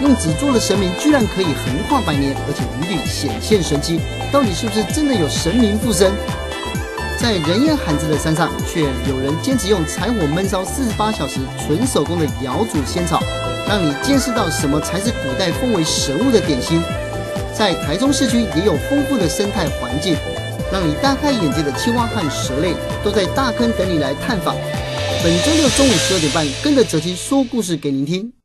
用纸做的神明居然可以横跨百年，而且屡屡显现神迹，到底是不是真的有神明附身？在人烟罕至的山上，却有人坚持用柴火闷烧四十八小时纯手工的瑶族仙草，让你见识到什么才是古代奉为神物的点心。在台中市区也有丰富的生态环境，让你大开眼界的青蛙和蛇类都在大坑等你来探访。本周六中午十二点半，跟着泽青说故事给您听。